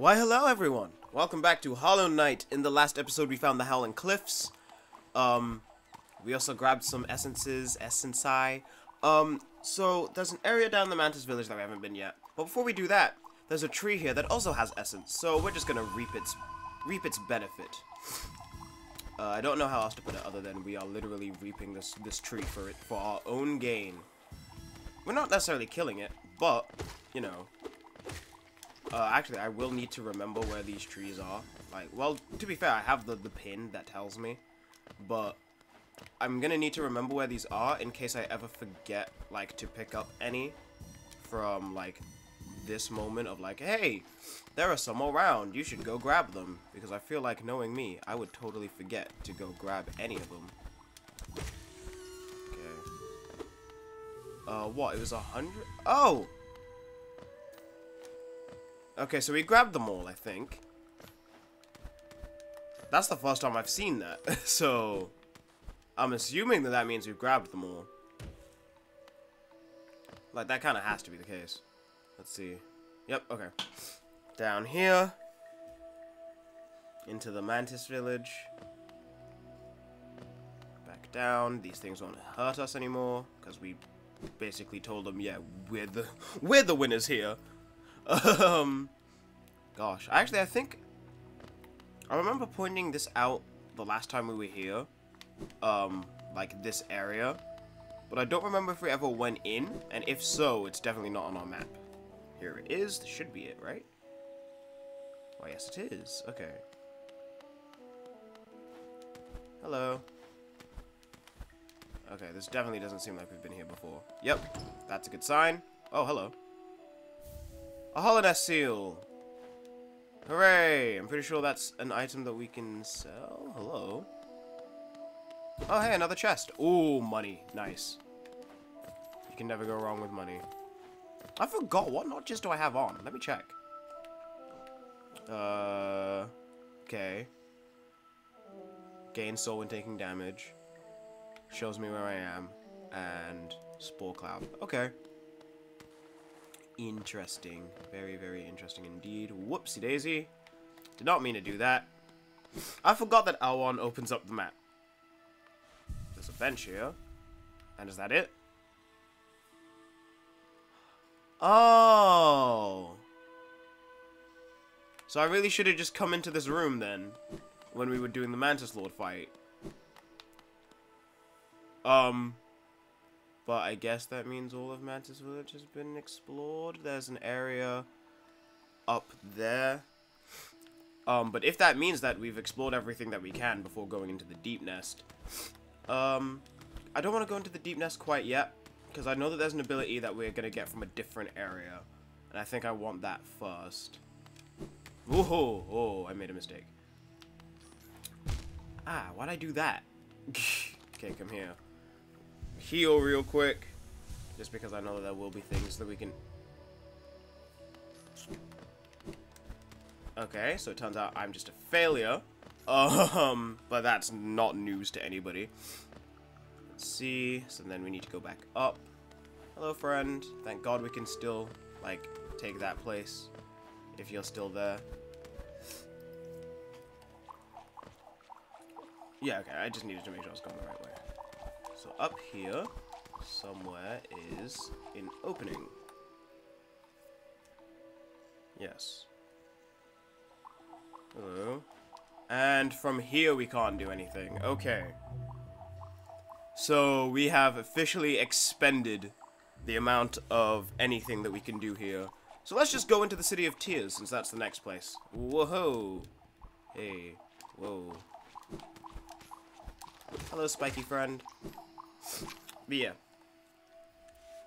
Why, hello everyone! Welcome back to Hollow Knight. In the last episode, we found the Howling Cliffs. Um, we also grabbed some essences, essenci. Um, so there's an area down the Mantis Village that we haven't been yet. But before we do that, there's a tree here that also has essence. So we're just gonna reap its, reap its benefit. Uh, I don't know how else to put it other than we are literally reaping this this tree for it for our own gain. We're not necessarily killing it, but you know, uh, actually, I will need to remember where these trees are. Like, well, to be fair, I have the, the pin that tells me. But I'm gonna need to remember where these are in case I ever forget, like, to pick up any from, like, this moment of, like, hey, there are some around. You should go grab them. Because I feel like, knowing me, I would totally forget to go grab any of them. Okay. Uh, what? It was a hundred? Oh! Okay, so we grabbed them all, I think. That's the first time I've seen that. so, I'm assuming that that means we've grabbed them all. Like, that kind of has to be the case. Let's see. Yep, okay. Down here. Into the Mantis Village. Back down. These things won't hurt us anymore. Because we basically told them, yeah, we're the, we're the winners here. Um, gosh, actually, I think I remember pointing this out the last time we were here. Um, like this area, but I don't remember if we ever went in, and if so, it's definitely not on our map. Here it is. This should be it, right? Oh, yes, it is. Okay. Hello. Okay, this definitely doesn't seem like we've been here before. Yep, that's a good sign. Oh, hello. A Hallownest seal! Hooray! I'm pretty sure that's an item that we can sell. Hello. Oh, hey, another chest. Ooh, money. Nice. You can never go wrong with money. I forgot. What not just do I have on? Let me check. Uh, okay. Gain soul when taking damage. Shows me where I am. And Spore Cloud. Okay. Interesting. Very, very interesting indeed. Whoopsie daisy. Did not mean to do that. I forgot that L1 opens up the map. There's a bench here. And is that it? Oh. So I really should have just come into this room then. When we were doing the Mantis Lord fight. Um. But I guess that means all of Mantis Village has been explored. There's an area up there. Um, but if that means that we've explored everything that we can before going into the Deep Nest, um, I don't want to go into the Deep Nest quite yet, because I know that there's an ability that we're going to get from a different area, and I think I want that first. Whoa, oh, I made a mistake. Ah, why'd I do that? okay, come here heal real quick. Just because I know that there will be things that we can... Okay, so it turns out I'm just a failure. Um, but that's not news to anybody. Let's see. So then we need to go back up. Hello, friend. Thank God we can still, like, take that place. If you're still there. Yeah, okay. I just needed to make sure I was going the right way. So up here, somewhere, is an opening. Yes. Hello. And from here we can't do anything. Okay. So we have officially expended the amount of anything that we can do here. So let's just go into the City of Tears, since that's the next place. Whoa. Hey. Whoa. Hello, spiky friend. But yeah.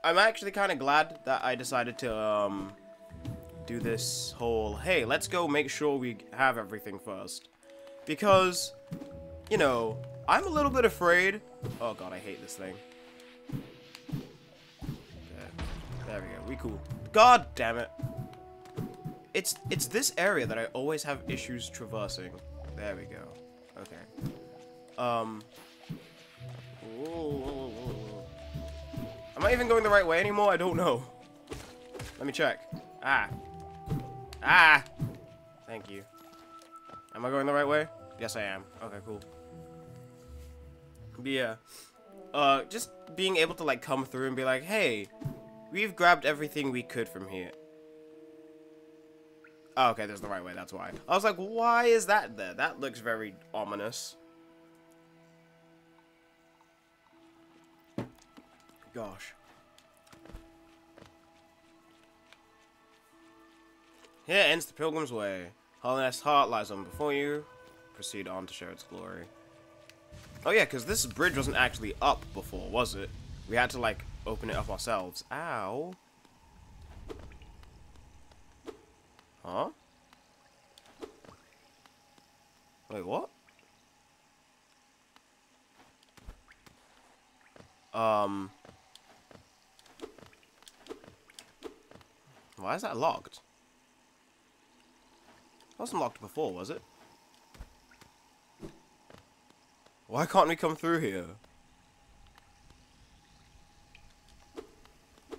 I'm actually kind of glad that I decided to, um, do this whole, hey, let's go make sure we have everything first. Because, you know, I'm a little bit afraid. Oh god, I hate this thing. Okay. There we go, we cool. God damn it. It's, it's this area that I always have issues traversing. There we go. Okay. Um, Am I even going the right way anymore? I don't know. Let me check. Ah. Ah! Thank you. Am I going the right way? Yes, I am. Okay, cool. But yeah. Uh, just being able to, like, come through and be like, hey, we've grabbed everything we could from here. Oh, okay, there's the right way, that's why. I was like, why is that there? That looks very ominous. Gosh. Here ends the Pilgrim's Way. Hallownest's heart lies on before you. Proceed on to share its glory. Oh yeah, because this bridge wasn't actually up before, was it? We had to, like, open it up ourselves. Ow. Huh? Wait, what? Um... Why is that locked? It wasn't locked before, was it? Why can't we come through here?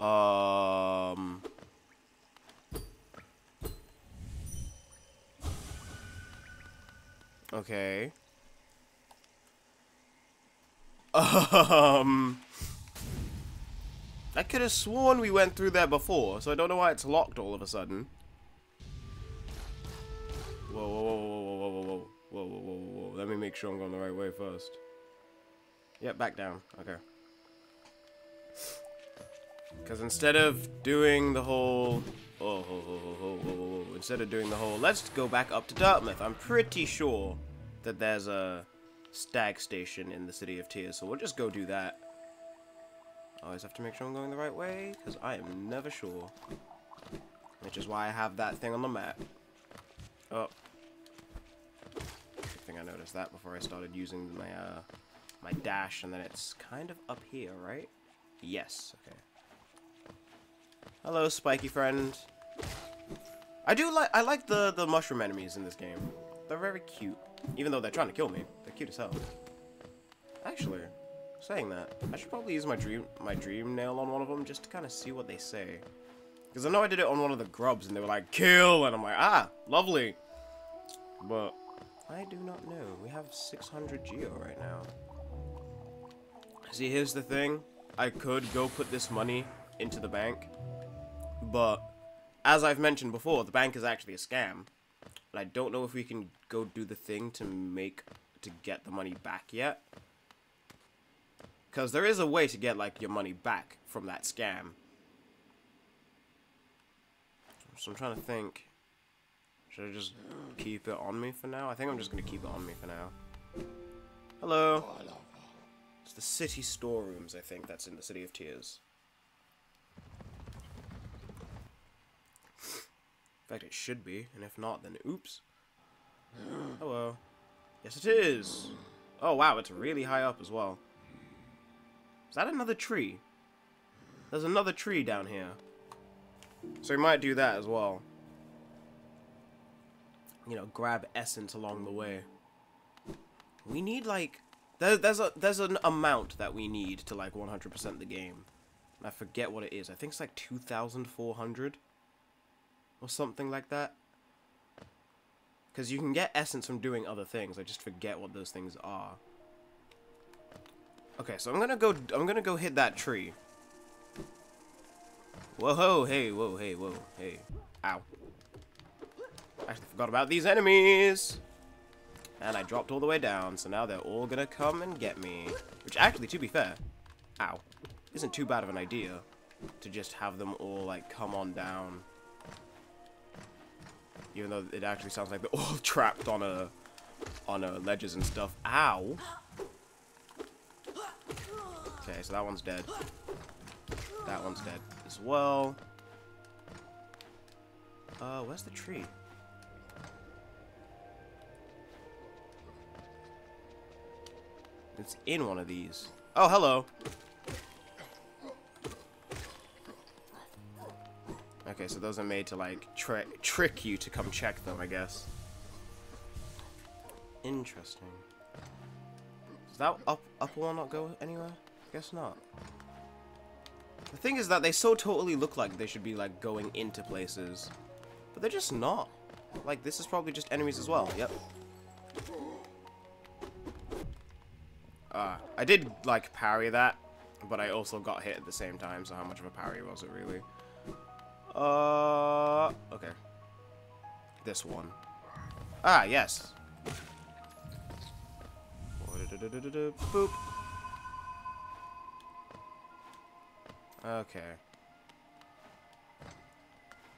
Um... Okay. Um... Could have sworn we went through there before, so I don't know why it's locked all of a sudden. Whoa, whoa, whoa, whoa, whoa, whoa, whoa, whoa, whoa, whoa, whoa. Let me make sure I'm going the right way first. Yep, back down. Okay. Because instead of doing the whole... Oh, ho, ho, ho, ho, ho, instead of doing the whole, let's go back up to Dirtmouth. I'm pretty sure that there's a stag station in the City of Tears, so we'll just go do that. I always have to make sure I'm going the right way, because I am never sure. Which is why I have that thing on the map. Oh. Good thing I noticed that before I started using my, uh, my dash, and then it's kind of up here, right? Yes, okay. Hello, spiky friend. I do like, I like the, the mushroom enemies in this game. They're very cute. Even though they're trying to kill me. They're cute as hell. Actually, saying that, I should probably use my dream my dream nail on one of them just to kind of see what they say. Because I know I did it on one of the grubs and they were like, kill! And I'm like, ah, lovely. But I do not know. We have 600 geo right now. See, here's the thing. I could go put this money into the bank. But as I've mentioned before, the bank is actually a scam. I don't know if we can go do the thing to make to get the money back yet. Because there is a way to get, like, your money back from that scam. So I'm trying to think. Should I just keep it on me for now? I think I'm just to keep it on me for now. Hello. It's the city storerooms, I think, that's in the City of Tears. In fact, it should be, and if not, then oops. Oh, Hello. Yes, it is. Oh, wow, it's really high up as well. Is that another tree? There's another tree down here. So we might do that as well. You know, grab essence along the way. We need like there, there's a there's an amount that we need to like 100% the game. I forget what it is. I think it's like 2,400 or something like that. Because you can get essence from doing other things. I just forget what those things are. Okay, so I'm gonna go. I'm gonna go hit that tree. Whoa, ho, hey, whoa, hey, whoa, hey, ow! Actually, forgot about these enemies. And I dropped all the way down, so now they're all gonna come and get me. Which, actually, to be fair, ow, isn't too bad of an idea to just have them all like come on down. Even though it actually sounds like they're all trapped on a on a ledges and stuff. Ow! Okay, so that one's dead. That one's dead as well. Uh, where's the tree? It's in one of these. Oh, hello. Okay, so those are made to, like, tri trick you to come check them, I guess. Interesting. Does that up upper one not go anywhere? Guess not. The thing is that they so totally look like they should be like going into places. But they're just not. like, this is probably just enemies as well. Yep. Uh, I did, like, parry that, but I also got hit at the same time, so how much of a parry was it, really? Uh, okay. This one. Ah, yes. Boop. Okay.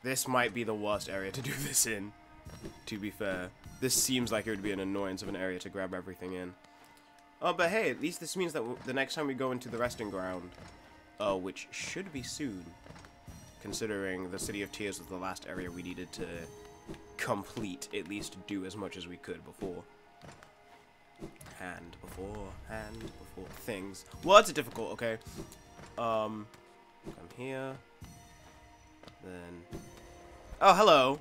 This might be the worst area to do this in, to be fair. This seems like it would be an annoyance of an area to grab everything in. Oh, but hey, at least this means that the next time we go into the resting ground, uh, which should be soon, considering the City of Tears was the last area we needed to complete, at least do as much as we could before. Hand before, hand before things. Words are difficult, okay? Um, come here. Then... Oh, hello!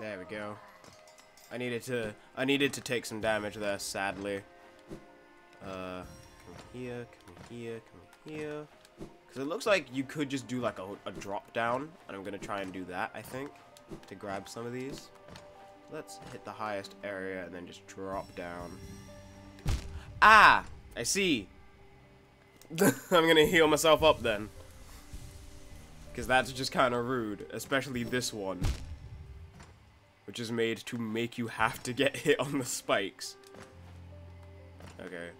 There we go. I needed to I needed to take some damage there, sadly. Uh come here, come here, come here. Because it looks like you could just do like a, a drop down, and I'm gonna try and do that, I think, to grab some of these. Let's hit the highest area and then just drop down. Ah! I see! I'm gonna heal myself up then. Because that's just kind of rude, especially this one which is made to make you have to get hit on the spikes. Okay.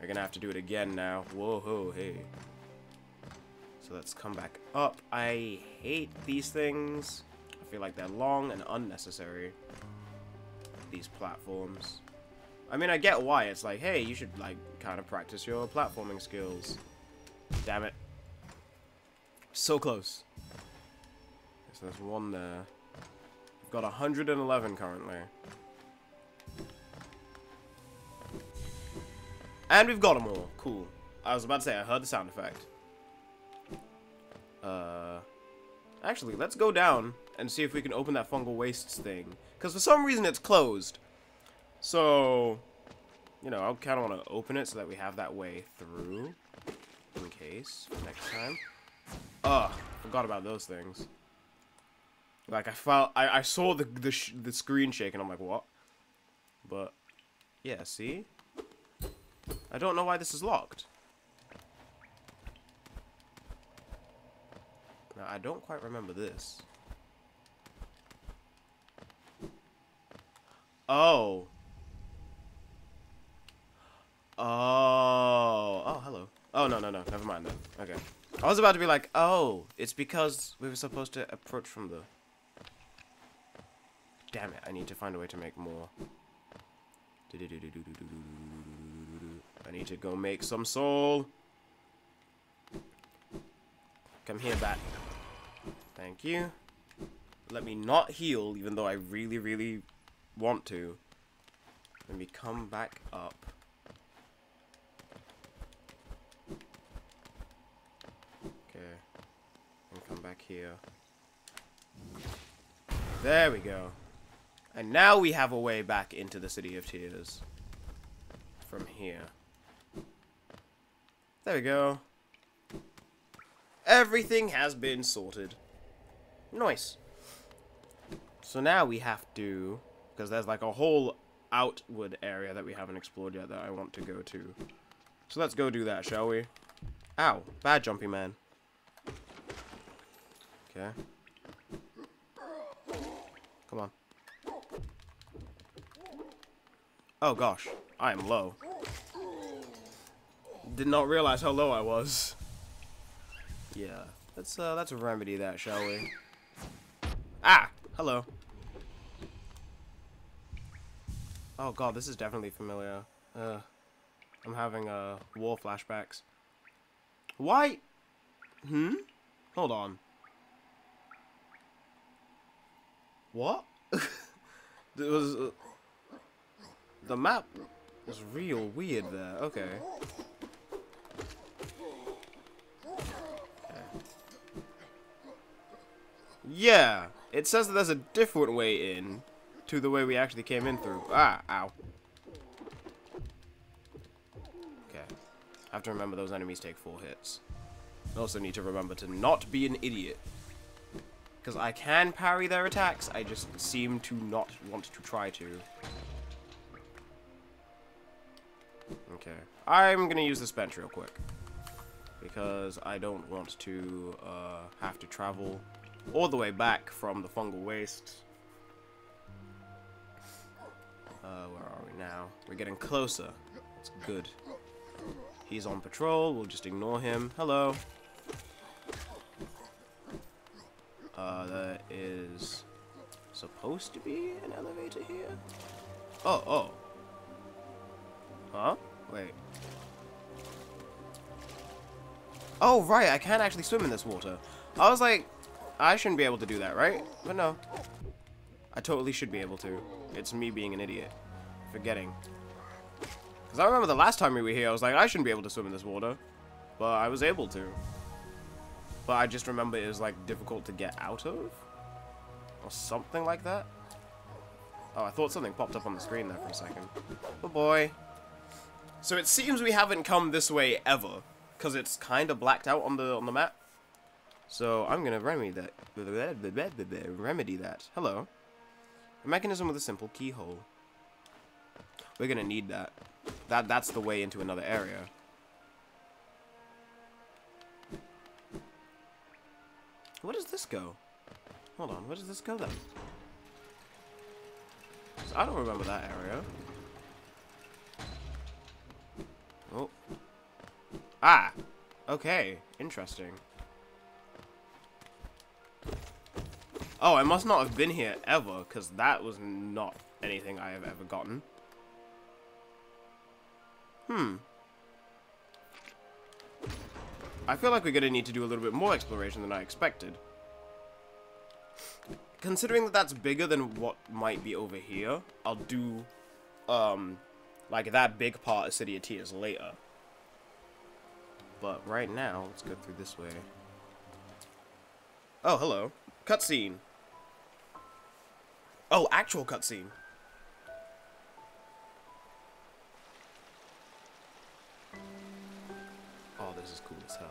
We're gonna have to do it again now. Whoa, ho, hey. So let's come back up. I hate these things. I feel like they're long and unnecessary. These platforms. I mean, I get why. It's like, hey, you should, like, kind of practice your platforming skills. Damn it. So close. So there's one there. Got 111 currently. And we've got them all. Cool. I was about to say, I heard the sound effect. Uh, actually, let's go down and see if we can open that fungal wastes thing. Because for some reason it's closed. So, you know, I kind of want to open it so that we have that way through. In case, next time. Ugh, forgot about those things. Like I felt, I, I saw the the the screen shake, and I'm like, what? But yeah, see, I don't know why this is locked. Now I don't quite remember this. Oh. Oh. Oh, hello. Oh, no, no, no. Never mind then. Okay. I was about to be like, oh, it's because we were supposed to approach from the Damn it, I need to find a way to make more. I need to go make some soul. Come here, bat. Thank you. Let me not heal, even though I really, really want to. Let me come back up. Okay. And come back here. There we go. And now we have a way back into the City of Tears. From here. There we go. Everything has been sorted. Nice. So now we have to... Because there's like a whole outward area that we haven't explored yet that I want to go to. So let's go do that, shall we? Ow. Bad jumpy man. Okay. Come on. Oh gosh, I am low. Did not realize how low I was. Yeah, let's uh, let's remedy that, shall we? Ah, hello. Oh god, this is definitely familiar. Uh, I'm having uh war flashbacks. Why? Hmm? Hold on. What? it was. Uh, the map is real weird there. Okay. Yeah, it says that there's a different way in to the way we actually came in through. Ah, ow. Okay. I have to remember those enemies take four hits. I also need to remember to not be an idiot. Because I can parry their attacks, I just seem to not want to try to. Okay. I'm gonna use this bench real quick. Because I don't want to uh, have to travel all the way back from the fungal waste. Uh, where are we now? We're getting closer. It's good. He's on patrol. We'll just ignore him. Hello. Uh, there is supposed to be an elevator here? Oh, oh. Huh? Wait. Oh, right, I can't actually swim in this water. I was like, I shouldn't be able to do that, right? But no. I totally should be able to. It's me being an idiot. Forgetting. Because I remember the last time we were here, I was like, I shouldn't be able to swim in this water. But I was able to. But I just remember it was, like, difficult to get out of? Or something like that? Oh, I thought something popped up on the screen there for a second. Oh boy. So it seems we haven't come this way ever. Because it's kind of blacked out on the on the map. So I'm going to remedy that. Remedy that. Hello. A mechanism with a simple keyhole. We're going to need that. That That's the way into another area. Where does this go? Hold on, where does this go then? I don't remember that area. Oh. Ah! Okay, interesting. Oh, I must not have been here ever, because that was not anything I have ever gotten. Hmm. I feel like we're going to need to do a little bit more exploration than I expected. Considering that that's bigger than what might be over here, I'll do, um, like that big part of City of Tears later. But right now, let's go through this way. Oh, hello. Cutscene. Oh, actual cutscene. Oh, this is cool as hell.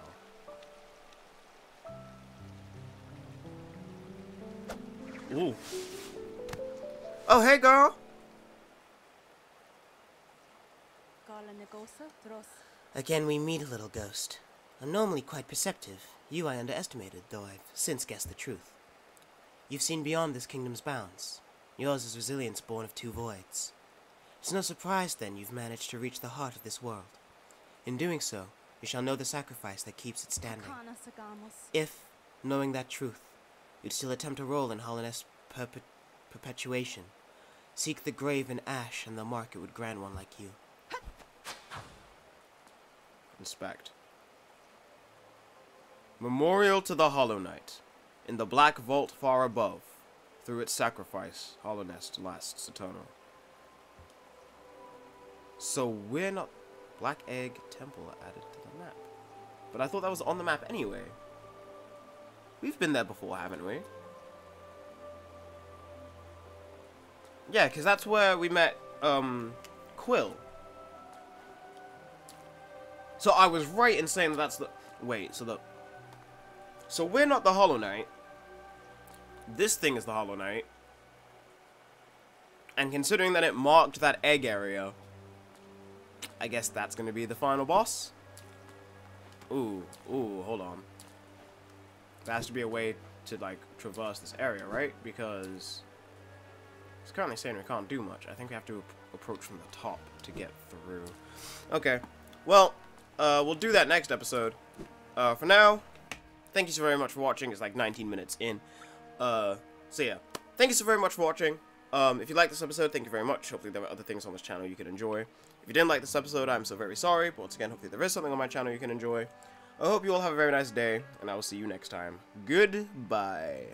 Ooh. Oh, hey, girl. Again, we meet a little ghost. I'm normally quite perceptive. You I underestimated, though I've since guessed the truth. You've seen beyond this kingdom's bounds. Yours is resilience born of two voids. It's no surprise, then, you've managed to reach the heart of this world. In doing so, you shall know the sacrifice that keeps it standing. If, knowing that truth, you'd still attempt a role in Hallownest's perpet perpetuation, seek the grave in ash and the market would grant one like you. Inspect. Memorial to the Hollow Knight. In the black vault far above, through its sacrifice, Hallownest lasts eternal. So we're not... Black Egg Temple added to the map. But I thought that was on the map anyway. We've been there before, haven't we? Yeah, because that's where we met, um, Quirrel. So I was right in saying that that's the... Wait, so the... So we're not the Hollow Knight. This thing is the Hollow Knight. And considering that it marked that egg area, I guess that's going to be the final boss. Ooh, ooh, hold on. There has to be a way to, like, traverse this area, right? Because it's currently saying we can't do much. I think we have to approach from the top to get through. Okay. Well, uh, we'll do that next episode. Uh, for now, thank you so very much for watching. It's like 19 minutes in. Uh, so yeah. Thank you so very much for watching. Um, if you liked this episode, thank you very much. Hopefully there were other things on this channel you could enjoy. If you didn't like this episode, I'm so very sorry. But once again, hopefully there is something on my channel you can enjoy. I hope you all have a very nice day, and I will see you next time. Goodbye.